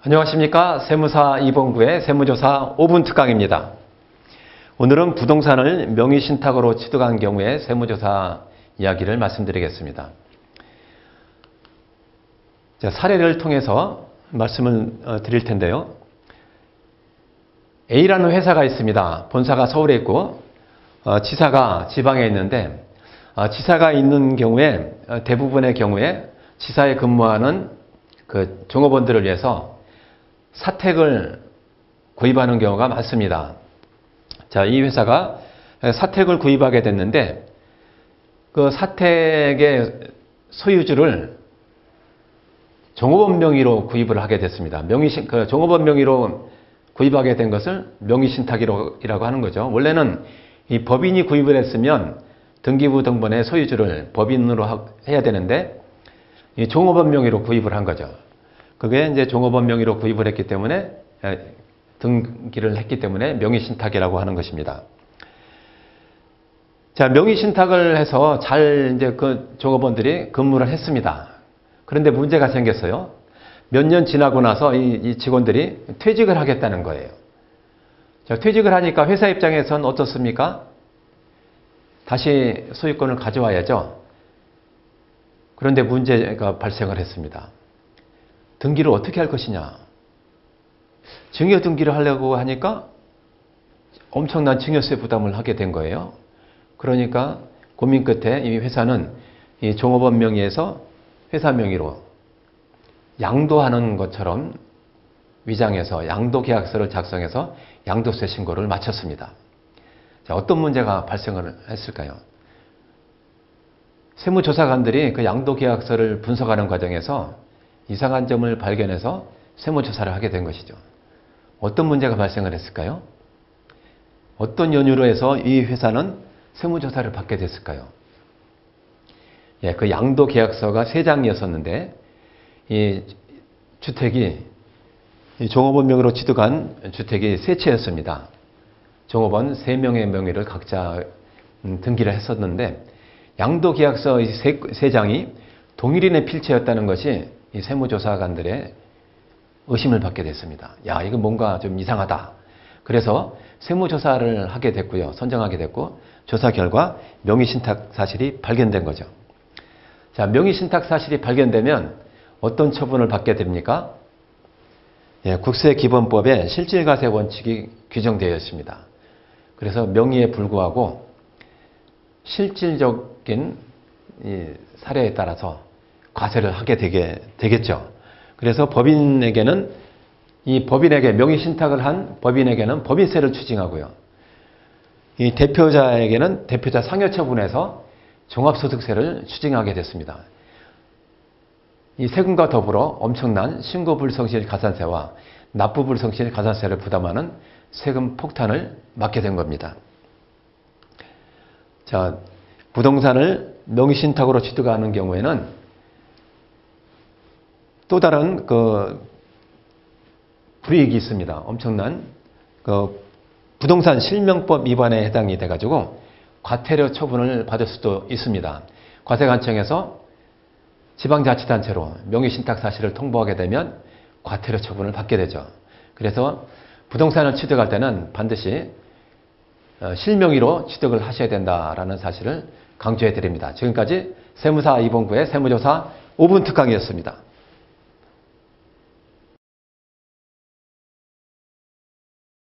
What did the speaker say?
안녕하십니까. 세무사 이봉구의 세무조사 5분 특강입니다. 오늘은 부동산을 명의신탁으로 취득한 경우의 세무조사 이야기를 말씀드리겠습니다. 자, 사례를 통해서 말씀을 어, 드릴 텐데요. A라는 회사가 있습니다. 본사가 서울에 있고 어, 지사가 지방에 있는데 어, 지사가 있는 경우에 어, 대부분의 경우에 지사에 근무하는 그 종업원들을 위해서 사택을 구입하는 경우가 많습니다. 자, 이 회사가 사택을 구입하게 됐는데 그 사택의 소유주를 종업원 명의로 구입을 하게 됐습니다. 명의 그 종업원 명의로 구입하게 된 것을 명의신탁이라고 하는 거죠. 원래는 이 법인이 구입을 했으면 등기부 등본의 소유주를 법인으로 해야 되는데 이 종업원 명의로 구입을 한 거죠. 그게 이제 종업원 명의로 구입을 했기 때문에 등기를 했기 때문에 명의 신탁이라고 하는 것입니다. 자, 명의 신탁을 해서 잘 이제 그 종업원들이 근무를 했습니다. 그런데 문제가 생겼어요. 몇 년 지나고 나서 이, 이 직원들이 퇴직을 하겠다는 거예요. 자, 퇴직을 하니까 회사 입장에선 어떻습니까? 다시 소유권을 가져와야죠. 그런데 문제가 발생을 했습니다. 등기를 어떻게 할 것이냐. 증여 등기를 하려고 하니까 엄청난 증여세 부담을 하게 된 거예요. 그러니까 고민 끝에 이 회사는 이 종업원 명의에서 회사 명의로 양도하는 것처럼 위장해서 양도 계약서를 작성해서 양도세 신고를 마쳤습니다. 자, 어떤 문제가 발생을 했을까요? 세무조사관들이 그 양도 계약서를 분석하는 과정에서 이상한 점을 발견해서 세무조사를 하게 된 것이죠. 어떤 문제가 발생을 했을까요? 어떤 연유로 해서 이 회사는 세무조사를 받게 됐을까요? 예, 그 양도 계약서가 세 장이었었는데 이 주택이 이 종업원 명의로 취득한 주택이 세 채였습니다. 종업원 세 명의 명의를 각자 음, 등기를 했었는데 양도 계약서 세, 세 장이 동일인의 필체였다는 것이 이 세무조사관들의 의심을 받게 됐습니다. 야, 이거 뭔가 좀 이상하다. 그래서 세무조사를 하게 됐고요. 선정하게 됐고 조사 결과 명의신탁 사실이 발견된 거죠. 자, 명의신탁 사실이 발견되면 어떤 처분을 받게 됩니까? 예, 국세기본법에 실질과세 원칙이 규정되어 있습니다. 그래서 명의에 불구하고 실질적인 사례에 따라서 과세를 하게 되게 되겠죠. 그래서 법인에게는 이 법인에게 명의 신탁을 한 법인에게는 법인세를 추징하고요. 이 대표자에게는 대표자 상여처분에서 종합소득세를 추징하게 됐습니다. 이 세금과 더불어 엄청난 신고불성실 가산세와 납부불성실 가산세를 부담하는 세금 폭탄을 맞게 된 겁니다. 자, 부동산을 명의신탁으로 취득하는 경우에는 또 다른 그 불이익이 있습니다. 엄청난 그 부동산 실명법 위반에 해당이 돼가지고 과태료 처분을 받을 수도 있습니다. 과세관청에서 지방자치단체로 명의신탁 사실을 통보하게 되면 과태료 처분을 받게 되죠. 그래서 부동산을 취득할 때는 반드시 어, 실명의로 취득을 하셔야 된다라는 사실을 강조해 드립니다. 지금까지 세무사 이봉구의 세무조사 5분 특강이었습니다.